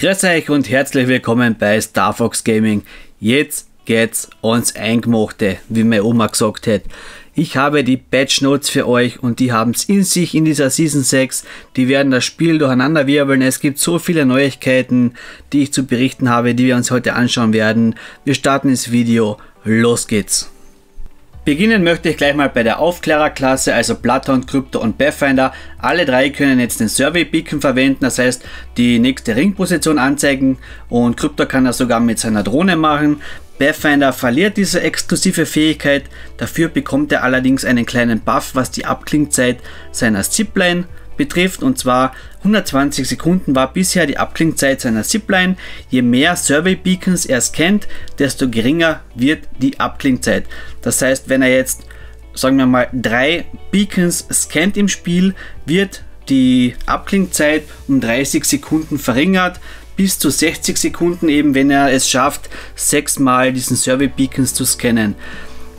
Grüß euch und herzlich willkommen bei Star Fox Gaming. Jetzt geht's ans Eingemachte, wie meine Oma gesagt hat. Ich habe die Patch Notes für euch und die haben es in sich in dieser Season 6. Die werden das Spiel durcheinander wirbeln. Es gibt so viele Neuigkeiten, die ich zu berichten habe, die wir uns heute anschauen werden. Wir starten ins Video. Los geht's! Beginnen möchte ich gleich mal bei der Aufklärerklasse, also Bloodhound, Krypto und Pathfinder. Alle drei können jetzt den Survey Beacon verwenden, das heißt die nächste Ringposition anzeigen und Krypto kann das sogar mit seiner Drohne machen. Pathfinder verliert diese exklusive Fähigkeit, dafür bekommt er allerdings einen kleinen Buff, was die Abklingzeit seiner Zipline betrifft. Und zwar 120 Sekunden war bisher die Abklingzeit seiner Zipline. Je mehr Survey Beacons er scannt, desto geringer wird die Abklingzeit. Das heißt, wenn er jetzt, sagen wir mal, drei Beacons scannt im Spiel, wird die Abklingzeit um 30 Sekunden verringert bis zu 60 Sekunden eben, wenn er es schafft, sechsmal diesen Survey Beacons zu scannen.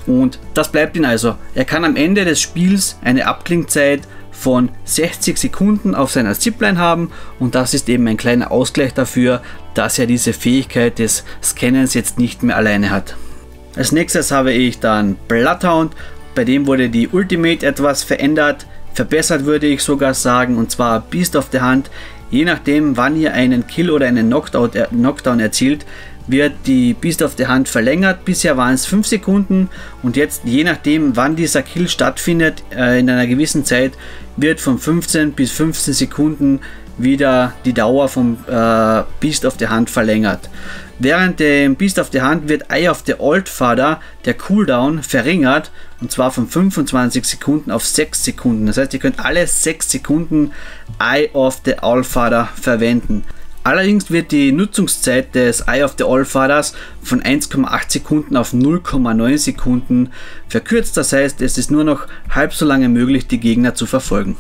Und das bleibt ihn also. Er kann am Ende des Spiels eine Abklingzeit von 60 Sekunden auf seiner Zipline haben und das ist eben ein kleiner Ausgleich dafür, dass er diese Fähigkeit des Scannens jetzt nicht mehr alleine hat. Als nächstes habe ich dann Bloodhound, bei dem wurde die Ultimate etwas verändert, verbessert würde ich sogar sagen und zwar Beast of the Hand. Je nachdem wann ihr einen Kill oder einen Knockdown, Knockdown erzielt, wird die Beast of the Hand verlängert. Bisher waren es 5 Sekunden und jetzt, je nachdem, wann dieser Kill stattfindet, äh, in einer gewissen Zeit, wird von 15 bis 15 Sekunden wieder die Dauer vom äh, Beast of the Hand verlängert. Während dem Beast of the Hand wird Eye of the Old Father der Cooldown verringert und zwar von 25 Sekunden auf 6 Sekunden. Das heißt, ihr könnt alle 6 Sekunden Eye of the Old Father verwenden. Allerdings wird die Nutzungszeit des Eye of the Allfathers von 1,8 Sekunden auf 0,9 Sekunden verkürzt. Das heißt, es ist nur noch halb so lange möglich, die Gegner zu verfolgen.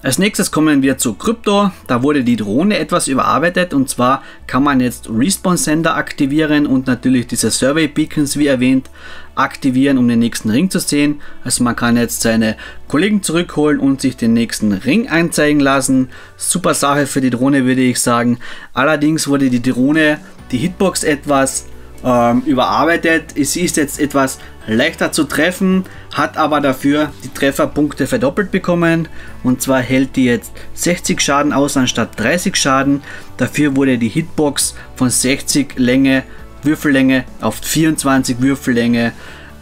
Als nächstes kommen wir zu Krypto. Da wurde die Drohne etwas überarbeitet und zwar kann man jetzt Respawn Sender aktivieren und natürlich diese Survey Beacons wie erwähnt aktivieren, um den nächsten Ring zu sehen. Also man kann jetzt seine Kollegen zurückholen und sich den nächsten Ring anzeigen lassen. Super Sache für die Drohne würde ich sagen. Allerdings wurde die Drohne, die Hitbox etwas ähm, überarbeitet. Sie ist jetzt etwas leichter zu treffen, hat aber dafür die Trefferpunkte verdoppelt bekommen. Und zwar hält die jetzt 60 Schaden aus anstatt 30 Schaden. Dafür wurde die Hitbox von 60 Länge, Würfellänge auf 24 Würfellänge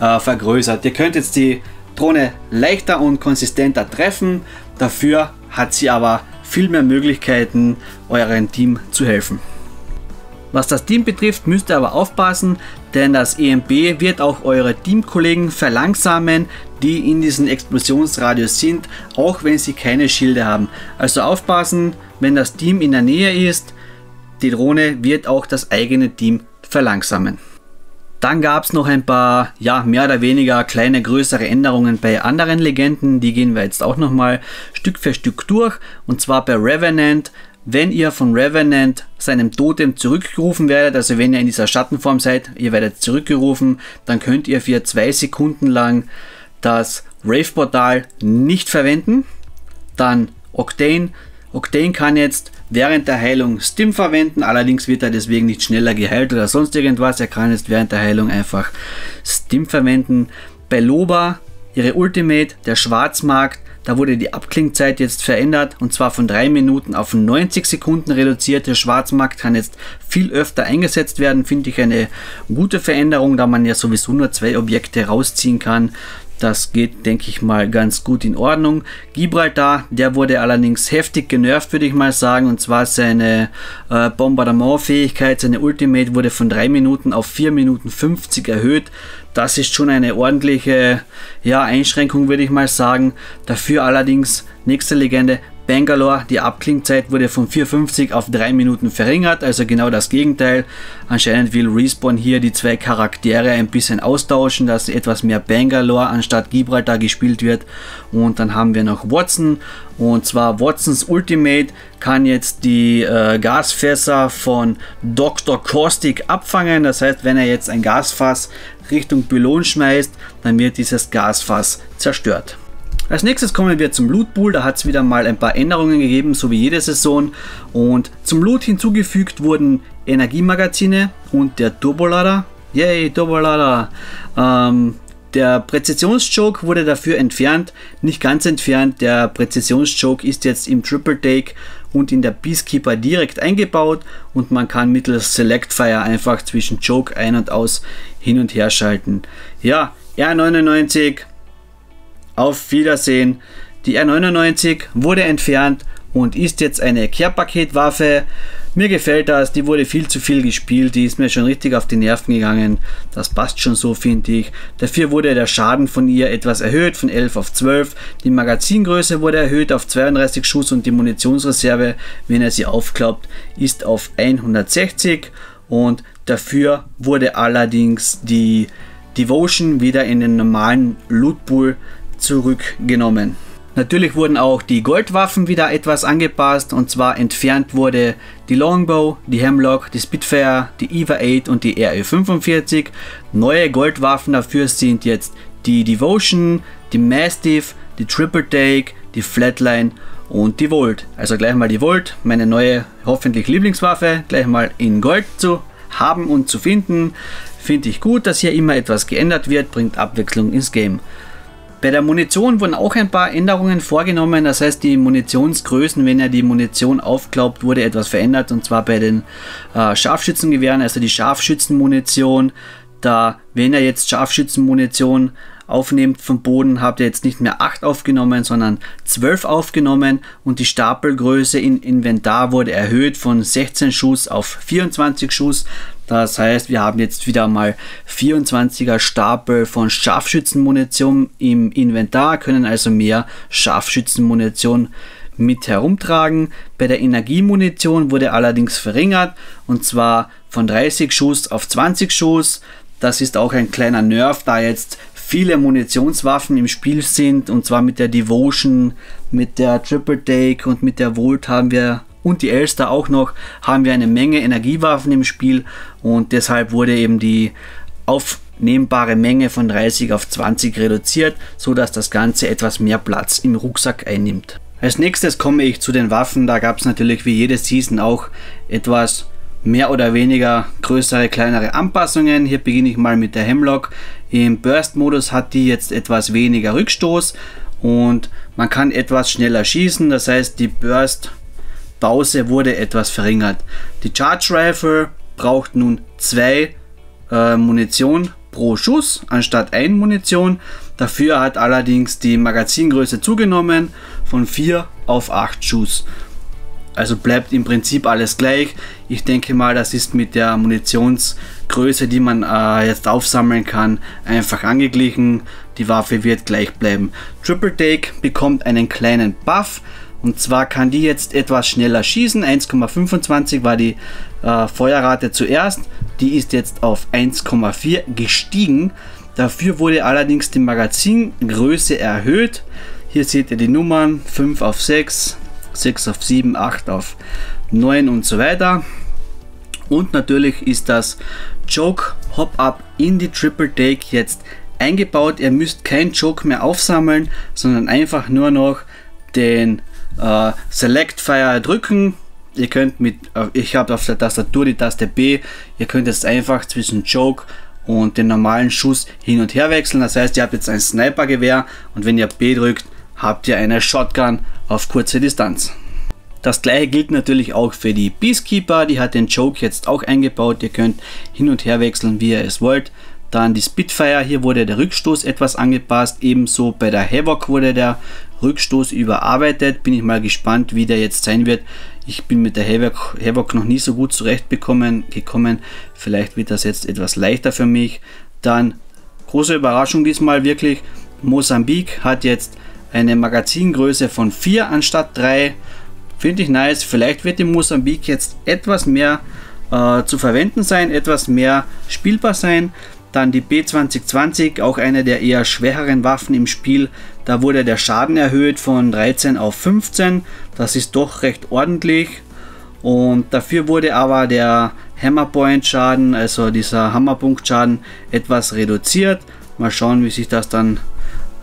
äh, vergrößert. Ihr könnt jetzt die Drohne leichter und konsistenter treffen. Dafür hat sie aber viel mehr Möglichkeiten, eurem Team zu helfen. Was das Team betrifft, müsst ihr aber aufpassen, denn das EMP wird auch eure Teamkollegen verlangsamen, die in diesem Explosionsradius sind, auch wenn sie keine Schilde haben. Also aufpassen, wenn das Team in der Nähe ist, die Drohne wird auch das eigene Team verlangsamen. Dann gab es noch ein paar, ja, mehr oder weniger kleine, größere Änderungen bei anderen Legenden. Die gehen wir jetzt auch nochmal Stück für Stück durch. Und zwar bei Revenant wenn ihr von Revenant seinem Totem zurückgerufen werdet, also wenn ihr in dieser Schattenform seid, ihr werdet zurückgerufen, dann könnt ihr für zwei Sekunden lang das Rave-Portal nicht verwenden. Dann Octane. Octane kann jetzt während der Heilung Stim verwenden, allerdings wird er deswegen nicht schneller geheilt oder sonst irgendwas. Er kann jetzt während der Heilung einfach Stim verwenden. Bei Loba, ihre Ultimate, der Schwarzmarkt, da wurde die Abklingzeit jetzt verändert und zwar von 3 Minuten auf 90 Sekunden reduziert. Der Schwarzmarkt kann jetzt viel öfter eingesetzt werden, finde ich eine gute Veränderung, da man ja sowieso nur zwei Objekte rausziehen kann. Das geht, denke ich mal, ganz gut in Ordnung. Gibraltar, der wurde allerdings heftig genervt, würde ich mal sagen. Und zwar seine äh, Bombardement-Fähigkeit, seine Ultimate wurde von 3 Minuten auf 4 Minuten 50 erhöht. Das ist schon eine ordentliche ja, Einschränkung, würde ich mal sagen. Dafür allerdings, nächste Legende, Bangalore, die Abklingzeit wurde von 4,50 auf 3 Minuten verringert, also genau das Gegenteil. Anscheinend will Respawn hier die zwei Charaktere ein bisschen austauschen, dass etwas mehr Bangalore anstatt Gibraltar gespielt wird. Und dann haben wir noch Watson, und zwar Watsons Ultimate kann jetzt die äh, Gasfässer von Dr. Caustic abfangen. Das heißt, wenn er jetzt ein Gasfass Richtung Pylon schmeißt, dann wird dieses Gasfass zerstört. Als nächstes kommen wir zum Loot Pool. Da hat es wieder mal ein paar Änderungen gegeben, so wie jede Saison. Und zum Loot hinzugefügt wurden Energiemagazine und der Turbolader. Yay, Turbolader! Ähm, der Präzisionsjoke wurde dafür entfernt, nicht ganz entfernt. Der Präzisionsjoke ist jetzt im Triple Take und in der Peacekeeper direkt eingebaut und man kann mittels Select Fire einfach zwischen Joke ein und aus hin und her schalten. Ja, R99, auf Wiedersehen. Die R99 wurde entfernt und ist jetzt eine Care-Paketwaffe. Mir gefällt das, die wurde viel zu viel gespielt, die ist mir schon richtig auf die Nerven gegangen. Das passt schon so, finde ich. Dafür wurde der Schaden von ihr etwas erhöht, von 11 auf 12. Die Magazingröße wurde erhöht auf 32 Schuss und die Munitionsreserve, wenn er sie aufklappt, ist auf 160. Und dafür wurde allerdings die Devotion wieder in den normalen Loot Pool zurückgenommen. Natürlich wurden auch die Goldwaffen wieder etwas angepasst und zwar entfernt wurde die Longbow, die Hemlock, die Spitfire, die EVA 8 und die RE45. Neue Goldwaffen dafür sind jetzt die Devotion, die Mastiff, die Triple Take, die Flatline und die Volt. Also gleich mal die Volt, meine neue hoffentlich Lieblingswaffe, gleich mal in Gold zu haben und zu finden. Finde ich gut, dass hier immer etwas geändert wird, bringt Abwechslung ins Game. Bei der Munition wurden auch ein paar Änderungen vorgenommen. Das heißt, die Munitionsgrößen, wenn er die Munition aufklaubt, wurde etwas verändert. Und zwar bei den äh, Scharfschützengewehren, also die Scharfschützenmunition. Da, wenn er jetzt Scharfschützenmunition aufnimmt vom Boden, habt ihr jetzt nicht mehr 8 aufgenommen, sondern 12 aufgenommen und die Stapelgröße in Inventar wurde erhöht von 16 Schuss auf 24 Schuss. Das heißt, wir haben jetzt wieder mal 24er Stapel von Scharfschützenmunition im Inventar, können also mehr Scharfschützenmunition mit herumtragen. Bei der Energiemunition wurde allerdings verringert und zwar von 30 Schuss auf 20 Schuss. Das ist auch ein kleiner Nerv, da jetzt viele Munitionswaffen im Spiel sind und zwar mit der Devotion, mit der Triple Take und mit der Volt haben wir und die Elster auch noch, haben wir eine Menge Energiewaffen im Spiel und deshalb wurde eben die aufnehmbare Menge von 30 auf 20 reduziert, so dass das Ganze etwas mehr Platz im Rucksack einnimmt. Als nächstes komme ich zu den Waffen. Da gab es natürlich wie jede Season auch etwas mehr oder weniger größere, kleinere Anpassungen. Hier beginne ich mal mit der Hemlock. Im Burst-Modus hat die jetzt etwas weniger Rückstoß und man kann etwas schneller schießen. Das heißt, die Burst-Pause wurde etwas verringert. Die Charge Rifle braucht nun zwei äh, Munition pro Schuss anstatt ein Munition. Dafür hat allerdings die Magazingröße zugenommen von 4 auf 8 Schuss. Also bleibt im Prinzip alles gleich. Ich denke mal, das ist mit der Munitionsgröße, die man äh, jetzt aufsammeln kann, einfach angeglichen. Die Waffe wird gleich bleiben. Triple Take bekommt einen kleinen Buff. Und zwar kann die jetzt etwas schneller schießen. 1,25 war die äh, Feuerrate zuerst. Die ist jetzt auf 1,4 gestiegen. Dafür wurde allerdings die Magazingröße erhöht. Hier seht ihr die Nummern 5 auf 6, 6 auf 7, 8 auf 9 und so weiter. Und natürlich ist das Joke Hop-Up in die Triple Take jetzt eingebaut. Ihr müsst kein Joke mehr aufsammeln, sondern einfach nur noch den äh, Select Fire drücken. Ihr könnt mit, äh, ich habe auf der Tastatur die Taste B, ihr könnt jetzt einfach zwischen Joke und den normalen Schuss hin und her wechseln. Das heißt, ihr habt jetzt ein Sniper-Gewehr und wenn ihr B drückt, habt ihr eine Shotgun auf kurze Distanz. Das gleiche gilt natürlich auch für die Peacekeeper, die hat den Choke jetzt auch eingebaut. Ihr könnt hin und her wechseln, wie ihr es wollt. Dann die Spitfire, hier wurde der Rückstoß etwas angepasst. Ebenso bei der Havoc wurde der Rückstoß überarbeitet. Bin ich mal gespannt, wie der jetzt sein wird. Ich bin mit der Havoc, Havoc noch nie so gut zurechtgekommen. Gekommen. Vielleicht wird das jetzt etwas leichter für mich. Dann große Überraschung diesmal wirklich. Mosambik hat jetzt eine Magazingröße von 4 anstatt 3. Finde ich nice. Vielleicht wird die Mosambik jetzt etwas mehr äh, zu verwenden sein, etwas mehr spielbar sein. Dann die B2020, auch eine der eher schwächeren Waffen im Spiel. Da wurde der Schaden erhöht von 13 auf 15. Das ist doch recht ordentlich. Und dafür wurde aber der Hammerpoint Schaden, also dieser Hammerpunkt Schaden, etwas reduziert. Mal schauen, wie sich das dann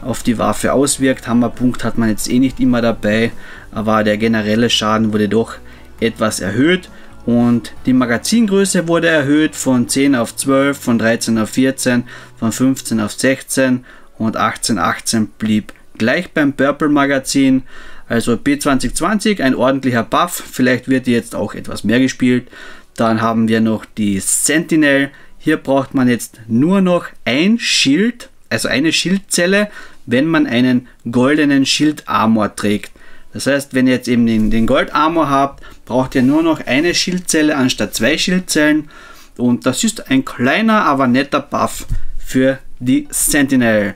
auf die Waffe auswirkt. Hammerpunkt hat man jetzt eh nicht immer dabei, aber der generelle Schaden wurde doch etwas erhöht und die Magazingröße wurde erhöht von 10 auf 12, von 13 auf 14, von 15 auf 16 und 18 18 blieb gleich beim Purple Magazin. Also B2020 ein ordentlicher Buff, vielleicht wird die jetzt auch etwas mehr gespielt. Dann haben wir noch die Sentinel. Hier braucht man jetzt nur noch ein Schild, also eine Schildzelle, wenn man einen goldenen Schild-Armor trägt. Das heißt, wenn ihr jetzt eben den, den Gold-Armor habt, braucht ihr nur noch eine Schildzelle anstatt zwei Schildzellen. Und das ist ein kleiner, aber netter Buff für die Sentinel.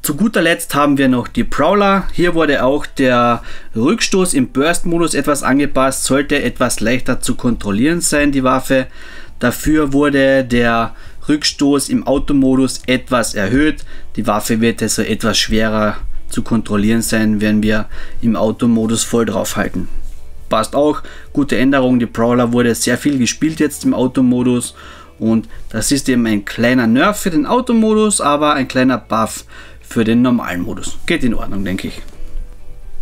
Zu guter Letzt haben wir noch die Prowler. Hier wurde auch der Rückstoß im Burst-Modus etwas angepasst, sollte etwas leichter zu kontrollieren sein, die Waffe. Dafür wurde der Rückstoß im Automodus etwas erhöht. Die Waffe wird also etwas schwerer zu kontrollieren sein, wenn wir im Automodus voll drauf halten. Passt auch, gute Änderung, die Prowler wurde sehr viel gespielt jetzt im Automodus und das ist eben ein kleiner Nerf für den Automodus, aber ein kleiner Buff für den normalen Modus. Geht in Ordnung, denke ich.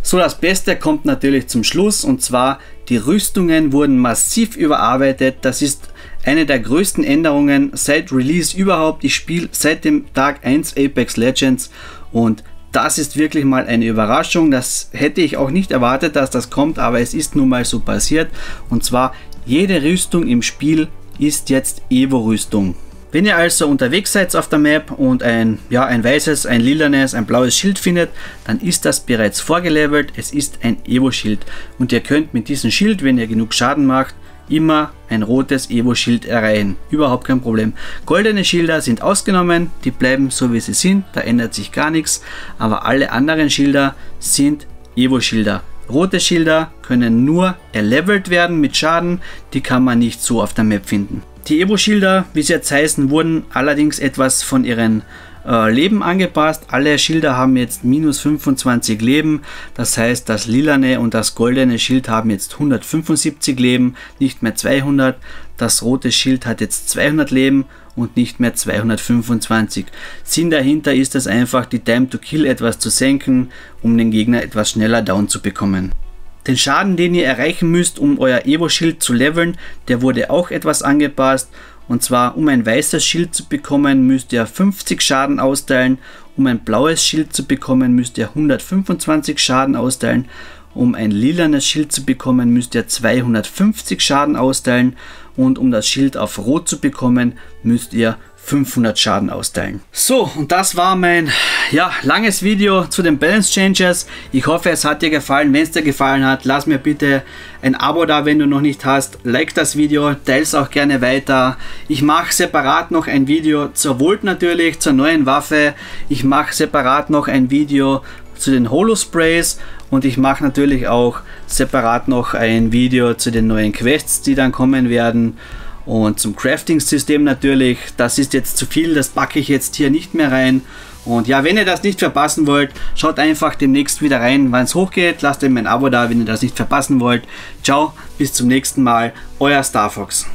So, das Beste kommt natürlich zum Schluss und zwar die Rüstungen wurden massiv überarbeitet. Das ist eine der größten Änderungen seit Release überhaupt. Ich spiele seit dem Tag 1 Apex Legends und das ist wirklich mal eine Überraschung. Das hätte ich auch nicht erwartet, dass das kommt, aber es ist nun mal so passiert. Und zwar jede Rüstung im Spiel ist jetzt Evo-Rüstung. Wenn ihr also unterwegs seid auf der Map und ein, ja, ein weißes, ein lilanes, ein blaues Schild findet, dann ist das bereits vorgelevelt. Es ist ein Evo-Schild und ihr könnt mit diesem Schild, wenn ihr genug Schaden macht, immer ein rotes Evo-Schild erreichen. Überhaupt kein Problem. Goldene Schilder sind ausgenommen, die bleiben so wie sie sind, da ändert sich gar nichts. Aber alle anderen Schilder sind Evo-Schilder. Rote Schilder können nur erlevelt werden mit Schaden, die kann man nicht so auf der Map finden. Die Evo-Schilder, wie sie jetzt heißen, wurden allerdings etwas von ihren äh, Leben angepasst. Alle Schilder haben jetzt minus 25 Leben. Das heißt, das lilane und das goldene Schild haben jetzt 175 Leben, nicht mehr 200. Das rote Schild hat jetzt 200 Leben und nicht mehr 225. Sinn dahinter ist es einfach, die Time to Kill etwas zu senken, um den Gegner etwas schneller down zu bekommen. Den Schaden, den ihr erreichen müsst, um euer Evo-Schild zu leveln, der wurde auch etwas angepasst. Und zwar, um ein weißes Schild zu bekommen, müsst ihr 50 Schaden austeilen. Um ein blaues Schild zu bekommen, müsst ihr 125 Schaden austeilen. Um ein lilanes Schild zu bekommen, müsst ihr 250 Schaden austeilen. Und um das Schild auf Rot zu bekommen, müsst ihr 500 Schaden austeilen. So, und das war mein ja, langes Video zu den Balance Changes. Ich hoffe, es hat dir gefallen. Wenn es dir gefallen hat, lass mir bitte ein Abo da, wenn du noch nicht hast. Like das Video, teile es auch gerne weiter. Ich mache separat noch ein Video zur Volt natürlich, zur neuen Waffe. Ich mache separat noch ein Video zu den Holo Sprays und ich mache natürlich auch separat noch ein Video zu den neuen Quests, die dann kommen werden. Und zum Crafting-System natürlich, das ist jetzt zu viel, das packe ich jetzt hier nicht mehr rein. Und ja, wenn ihr das nicht verpassen wollt, schaut einfach demnächst wieder rein, wann es hochgeht. Lasst ihm ein Abo da, wenn ihr das nicht verpassen wollt. Ciao, bis zum nächsten Mal, euer Starfox.